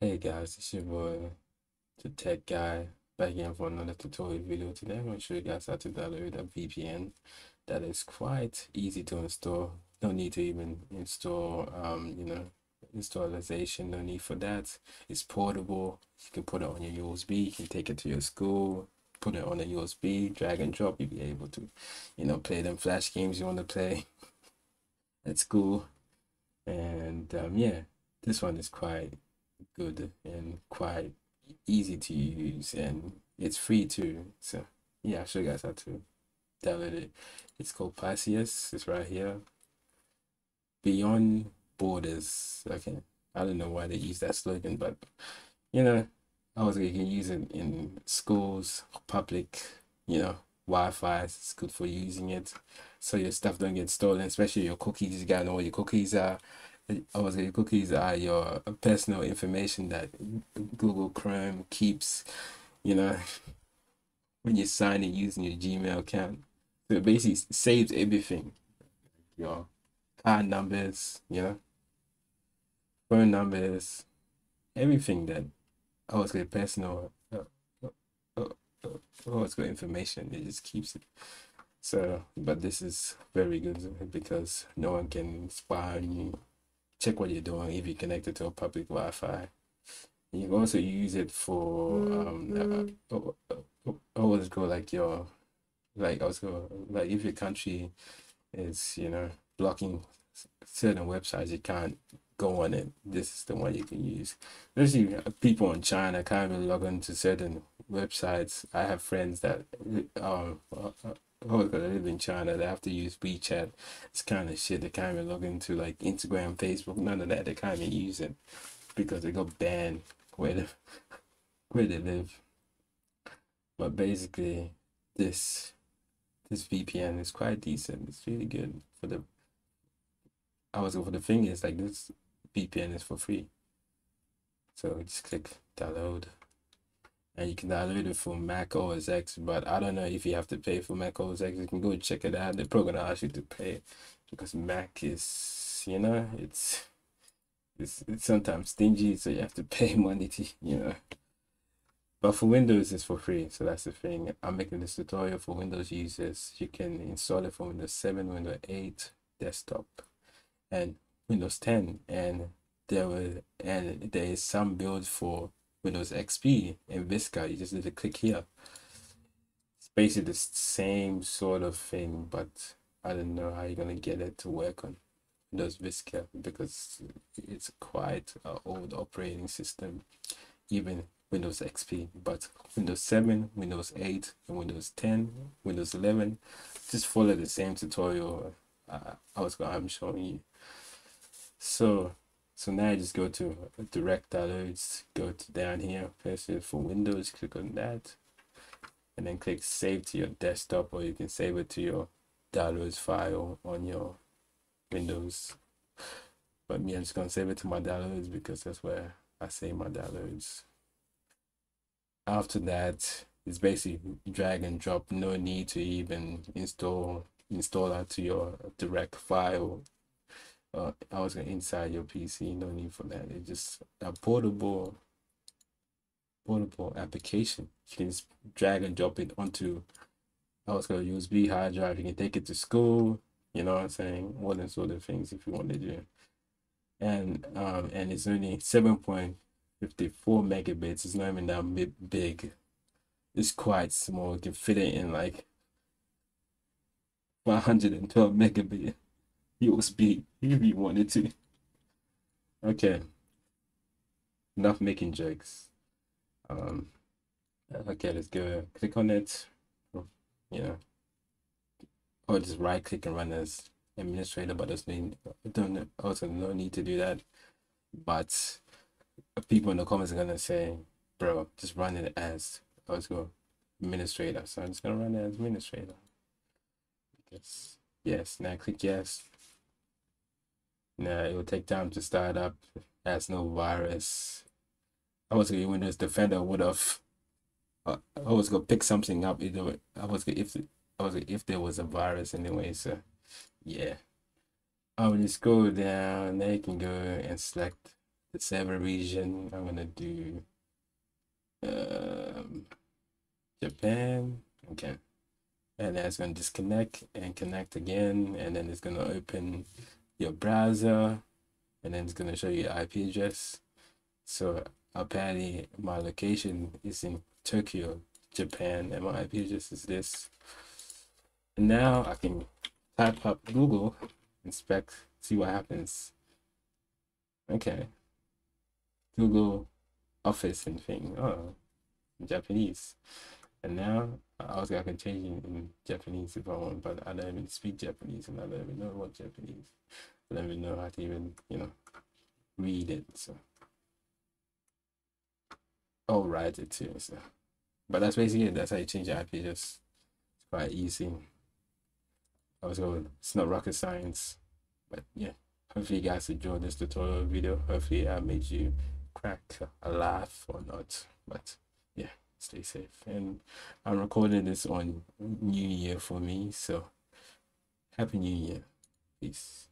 Hey guys, it's your boy, the tech guy, back again for another tutorial video. Today I'm going to show you guys how to download a VPN that is quite easy to install. No need to even install, um, you know, installation, no need for that. It's portable. You can put it on your USB, you can take it to your school, put it on a USB, drag and drop, you'll be able to, you know, play them flash games you want to play at school. And um, yeah, this one is quite good mm-hmm. and quite easy to use and it's free too so yeah i'll show you guys how to download it. It's called Psiphon. it's right here. Beyond borders okay. I don't know why they use that slogan but you know i was you can use it in schools public you know wi-fi it's good for using it so your stuff don't get stolen especially your cookies you gotta know where your cookies are I was cookies are your personal information that Google Chrome keeps, you know, when you sign in using your Gmail account. So it basically saves everything. Your card numbers, you know, phone numbers, everything that I was get personal uh, uh, uh, uh, good information. It just keeps it. So, but this is very good because no one can spy on you check what you're doing if you're connected to a public Wi-Fi. You can also use it for um mm-hmm. uh, uh, uh, always go like your like also like if your country is you know blocking certain websites you can't go on it this is the one you can use especially people in china can't really log into certain websites i have friends that um oh, because I live in China, they have to use WeChat. It's kind of shit. They can't even log into like Instagram, Facebook, none of that. They can't even use it because they got banned where they, where they live. But basically, this this VPN is quite decent. It's really good for the. I was for the thing is like this VPN is for free. So just click download and you can download it for Mac OS X. But I don't know if you have to pay for Mac OS X. You can go check it out. They're probably gonna ask you to pay because Mac is, you know, it's it's it's sometimes stingy, so you have to pay money to, you know. But for Windows, it's for free. So that's the thing. I'm making this tutorial for Windows users. You can install it for Windows 7, Windows 8, desktop, and Windows 10. And there will and there is some build for Windows XP and Vista. You just need to click here. It's basically the same sort of thing, but I don't know how you're gonna get it to work on Windows Vista because it's quite an old operating system, even Windows XP. But Windows 7, Windows 8, and Windows 10, Windows 11, just follow the same tutorial uh, I was gonna, I'm showing you. So so now I just go to direct downloads, go to down here, press it for Windows, click on that, and then click save to your desktop or you can save it to your downloads file on your Windows. But me, I'm just gonna save it to my downloads because that's where I save my downloads. After that, it's basically drag and drop. No need to even install install that to your direct file uh, I was gonna inside your PC. No need for that. It's just a portable, portable application. You can just drag and drop it onto. I was gonna USB hard drive. You can take it to school. You know what I'm saying? All those sort of things if you want to do. And um and it's only seven point fifty four megabits. It's not even that big. It's quite small. You can fit it in like one hundred twelve megabit USB if you wanted to. Okay. Enough making jokes. Um okay, let's go click on it. You know. Or just right click and run as administrator, but there's no don't also no need to do that. But people in the comments are gonna say, bro, just run it as let's go administrator. So I'm just gonna run it as administrator. Because yes, now click yes. Nah, it will take time to start up. Has no virus. I was gonna Windows Defender would have. Uh, I was gonna pick something up. Either I was gonna, if I was if there was a virus anyway. So yeah, I will just go down. There you can go and select the server region. I'm gonna do um, Japan. Okay. And then it's gonna disconnect and connect again, and then it's gonna open your browser, and then it's gonna show you IP address. So apparently my location is in Tokyo, Japan, and my IP address is this. And now I can type up Google, inspect, see what happens. Okay. Google Office and thing. Oh, Japanese. And now I was gonna change in Japanese if I want, but I don't even speak Japanese and I don't even know what Japanese. I don't even know how to even, you know, read it. So I'll write it too. So but that's basically it. That's how you change your IP. Just it's quite easy. I was going it's not rocket science. But yeah. Hopefully you guys enjoyed this tutorial video. Hopefully I made you crack a laugh or not. But yeah, stay safe. And I'm recording this on New Year for me. So happy New Year. Peace.